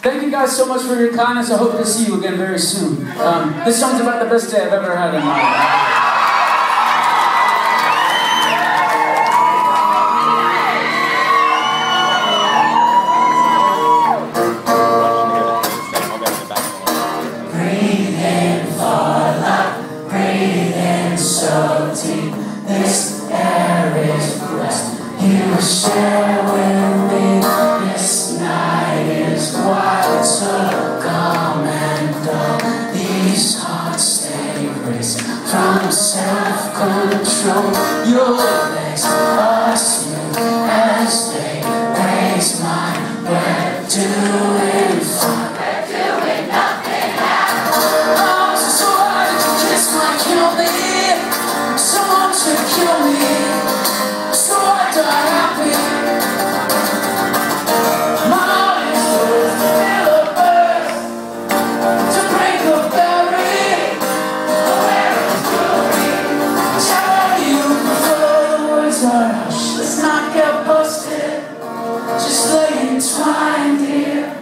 Thank you guys so much for your kindness. I hope to see you again very soon. Um, this song's about the best day I've ever had in my life. This air is blessed. You share with circum and all these hearts they from self-control. Your legs touch. Let's not get busted. Just lay entwined here,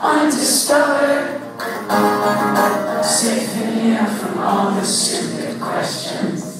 undiscovered. Safe in here from all the stupid questions.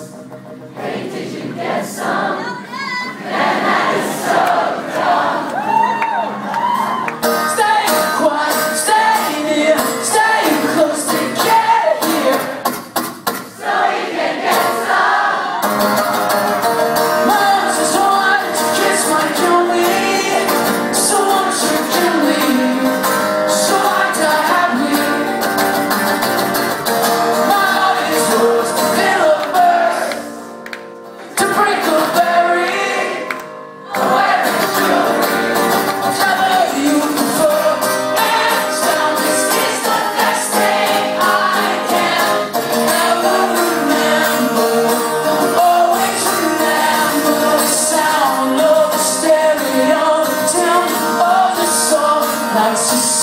Vai se